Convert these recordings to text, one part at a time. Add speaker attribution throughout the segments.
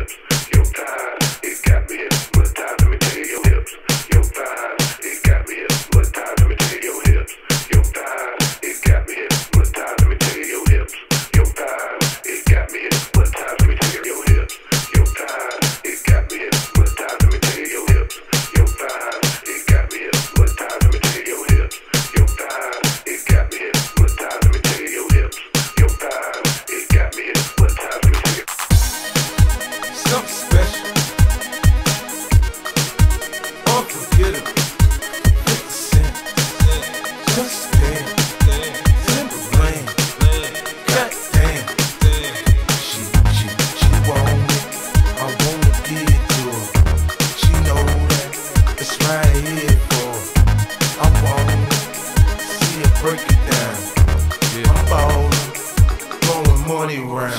Speaker 1: hips,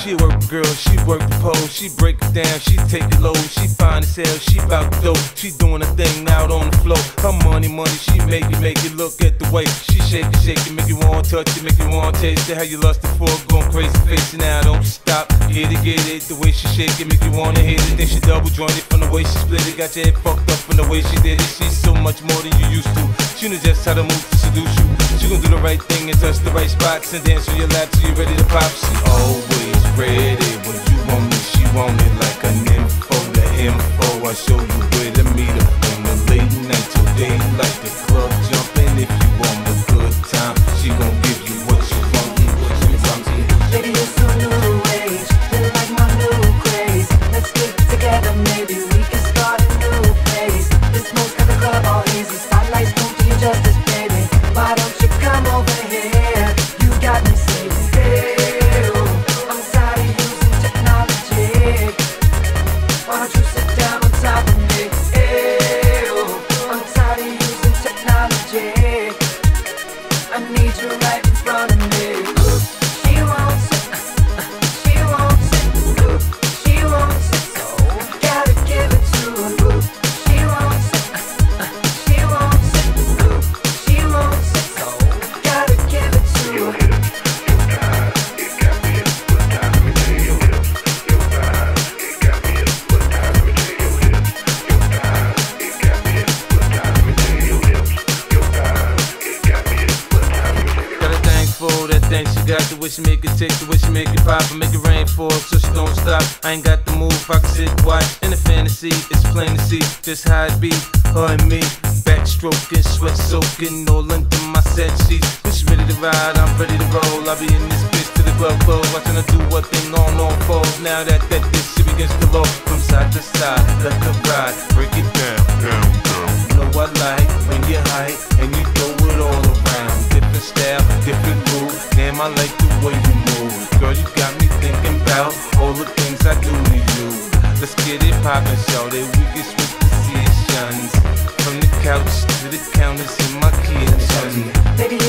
Speaker 2: She
Speaker 3: work the girl, she work the pole, she break it down, she take it low, she find as hell, she bout the dough, she doing a thing out on the floor. Her money, money, she make it, make it look at the way she shake it, shake it, make you want to touch it, make you want to taste it. How you lustin' for going crazy, face it now, don't stop. Get it, get it, the way she shake it, make you wanna hit it. Then she double jointed from the way she split it, got your head fucked up from the way she did it. She's so much more than you used to. She knows just how to move to seduce you. She gon' do the right thing and touch the right spots and dance on your lap till you're ready to pop. She always ready when you want me. She want it like an info, the info. I show you
Speaker 4: need you right
Speaker 3: thing she got the way she make it tick, the way she make it pop and make it rain for so she don't stop. I ain't got the move, I can sit watch in the fantasy. It's plain to see just how it be, her and me. Backstroking, sweat soaking, all under my set sheets. When she ready to ride, I'm ready to roll. I'll be in this bitch to the glove close, watching her do what thing on on falls. Now that that this shit begins to roll from side to side, let her ride, break thinking all the things I do to you. Let's get it poppin', shout it. We can switch positions from the couch to the counters in my kitchen.